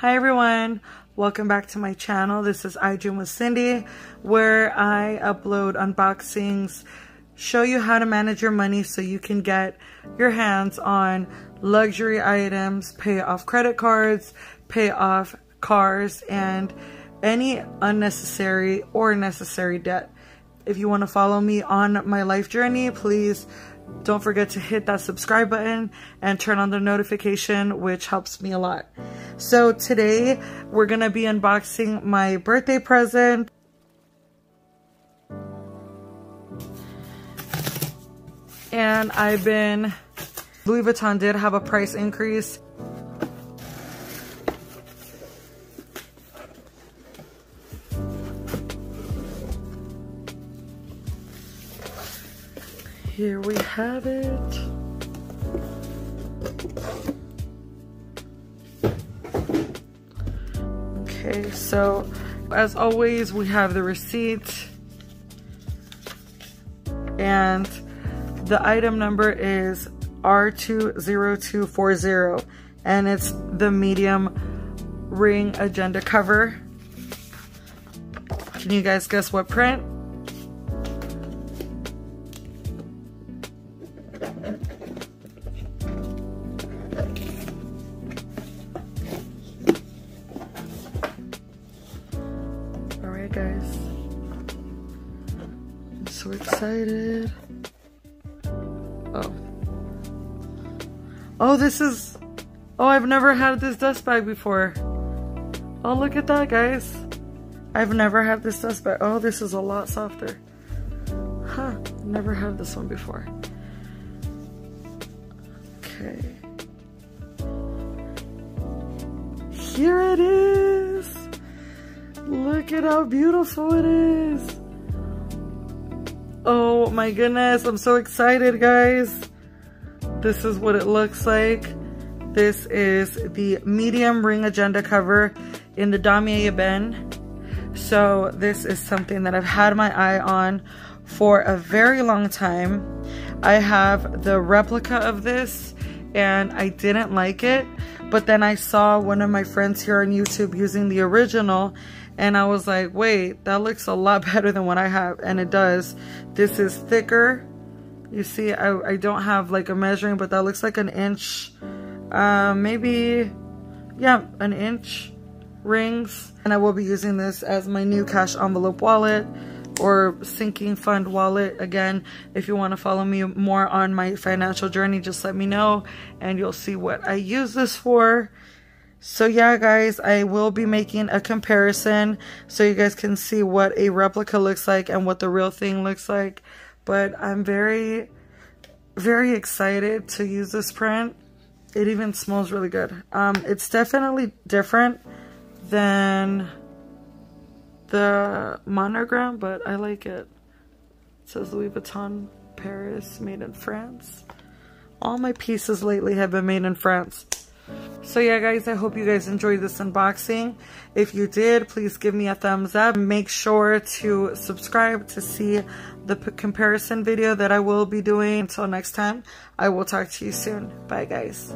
Hi everyone, welcome back to my channel. This is iDream with Cindy where I upload unboxings, show you how to manage your money so you can get your hands on luxury items, pay off credit cards, pay off cars, and any unnecessary or necessary debt. If you want to follow me on my life journey, please don't forget to hit that subscribe button and turn on the notification, which helps me a lot. So today we're going to be unboxing my birthday present. And I've been, Louis Vuitton did have a price increase. Here we have it. Okay, so as always, we have the receipt and the item number is R20240 and it's the medium ring agenda cover. Can you guys guess what print? So excited. Oh. Oh, this is... Oh, I've never had this dust bag before. Oh, look at that, guys. I've never had this dust bag. Oh, this is a lot softer. Huh, never had this one before. Okay. Here it is. Look at how beautiful it is. Oh my goodness, I'm so excited guys. This is what it looks like. This is the medium ring agenda cover in the Damier Ebene. So this is something that I've had my eye on for a very long time. I have the replica of this and I didn't like it. But then I saw one of my friends here on YouTube using the original and I was like, wait, that looks a lot better than what I have. And it does. This is thicker. You see, I, I don't have like a measuring, but that looks like an inch. Uh, maybe, yeah, an inch rings. And I will be using this as my new cash envelope wallet or sinking fund wallet. Again, if you want to follow me more on my financial journey, just let me know and you'll see what I use this for. So yeah, guys, I will be making a comparison so you guys can see what a replica looks like and what the real thing looks like. But I'm very, very excited to use this print. It even smells really good. Um, it's definitely different than the monogram, but I like it. It says Louis Vuitton Paris, made in France. All my pieces lately have been made in France. So yeah, guys, I hope you guys enjoyed this unboxing. If you did, please give me a thumbs up. Make sure to subscribe to see the comparison video that I will be doing. Until next time, I will talk to you soon. Bye, guys.